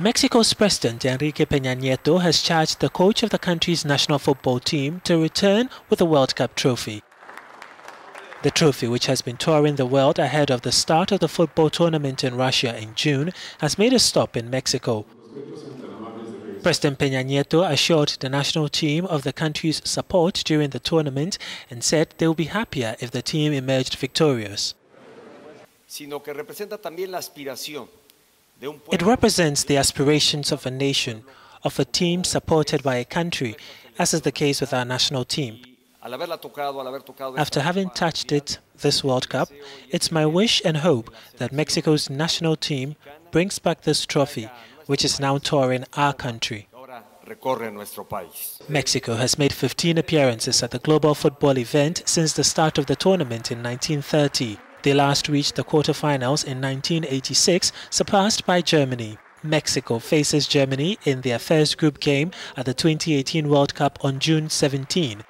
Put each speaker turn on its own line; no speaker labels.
Mexico's president Enrique Peña Nieto has charged the coach of the country's national football team to return with a World Cup trophy. The trophy, which has been touring the world ahead of the start of the football tournament in Russia in June, has made a stop in Mexico. President Peña Nieto assured the national team of the country's support during the tournament and said they will be happier if the team emerged victorious.
Sino que representa también la aspiración
it represents the aspirations of a nation, of a team supported by a country, as is the case with our national team. After having touched it this World Cup, it's my wish and hope that Mexico's national team brings back this trophy, which is now touring our country. Mexico has made 15 appearances at the global football event since the start of the tournament in 1930. They last reached the quarterfinals in 1986, surpassed by Germany. Mexico faces Germany in their first group game at the 2018 World Cup on June 17.